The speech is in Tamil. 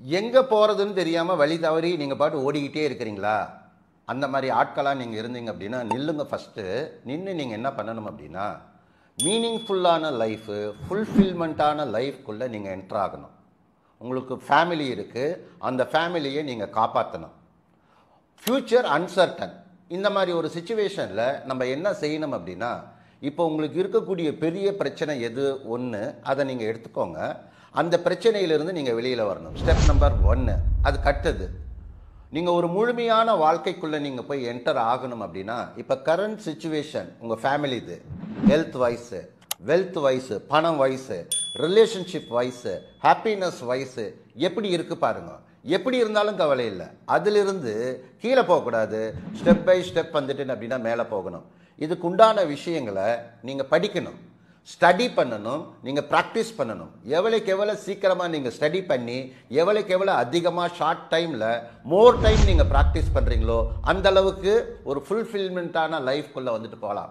எங்கே போகிறதுன்னு தெரியாமல் வழி தவறி நீங்கள் பாட்டு ஓடிக்கிட்டே இருக்கிறீங்களா? அந்த மாதிரி ஆட்களாக நீங்கள் இருந்தீங்க அப்படின்னா நில்லுங்க ஃபஸ்ட்டு நின்று நீங்கள் என்ன பண்ணணும் அப்படின்னா மீனிங்ஃபுல்லான லைஃபு ஃபுல்ஃபில்மெண்ட்டான லைஃப்குள்ளே நீங்கள் என்ட்ராகணும் உங்களுக்கு ஃபேமிலி இருக்குது அந்த ஃபேமிலியை நீங்கள் காப்பாற்றணும் ஃப்யூச்சர் அன்சர்டன் இந்த மாதிரி ஒரு சுச்சுவேஷனில் நம்ம என்ன செய்யணும் அப்படின்னா இப்போ உங்களுக்கு இருக்கக்கூடிய பெரிய பிரச்சனை எது? ஒன்று அதை நீங்கள் எடுத்துக்கோங்க. அந்த பிரச்சனையிலிருந்து நீங்கள் வெளியில் வரணும். ஸ்டெப் நம்பர் ஒன்று அது கட்டுது. நீங்கள் ஒரு முழுமையான வாழ்க்கைக்குள்ளே நீங்கள் போய் என்டர் ஆகணும் அப்படின்னா இப்போ கரண்ட் சுச்சுவேஷன் உங்கள் ஃபேமிலி இது. ஹெல்த் வைஸு வெல்த் வைஸு பணம் wise relationship wise happiness wise எப்படி இருக்கு பாருங்க. எப்படி இருந்தாலும் கவலை இல்லை. அதிலிருந்து கீழே போகக்கூடாது. ஸ்டெப் பை ஸ்டெப் வந்துட்டு அப்படின்னா மேலே போகணும். இதுக்கு உண்டான விஷயங்களை நீங்கள் படிக்கணும். ஸ்டடி பண்ணணும். நீங்கள் ப்ராக்டிஸ் பண்ணணும். எவ்வளோக்கு எவ்வளோ சீக்கிரமாக நீங்கள் ஸ்டடி பண்ணி எவ்வளோக்கு எவ்வளோ அதிகமாக ஷார்ட் டைமில் மோர் டைம் நீங்கள் ப்ராக்டிஸ் பண்ணுறீங்களோ அந்தளவுக்கு ஒரு ஃபுல்ஃபில்மெண்ட்டான லைஃப்குள்ளே வந்துட்டு போகலாம்.